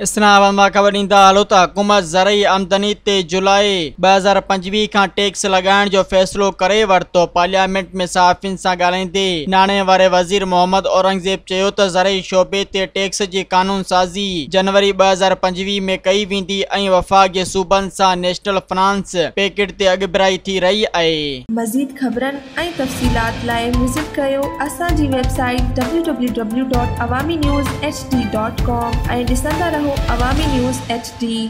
इस्लामाबाद मां ख़बर हलो त ज़रई आमदनी ते जुलाई ॿ हज़ार पंजवीह खां टैक्स लॻाइण जो फ़ैसिलो करे वरितो पार्लियामेंट में सां ॻाल्हाईंदे नाणे वारे वज़ीर मोहम्मद औरंगज़ेब चयो त ज़रई शोबे ते टैक्स जी क़ानून साज़ी जनवरी ॿ हज़ार पंजवीह में कई वेंदी ऐं वफ़ाक़ी सूबनि सां नेशनल ते थी रही आहे मज़ीद ऐं हो अवामी न्यूज़ एच डी